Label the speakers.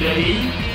Speaker 1: Ready?